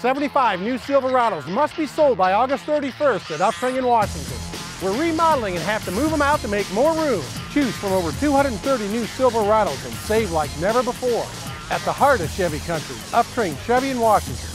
75 new Silverados must be sold by August 31st at Uftring in Washington. We're remodeling and have to move them out to make more room. Choose from over 230 new Silverados and save like never before. At the heart of Chevy country, Uftring Chevy in Washington.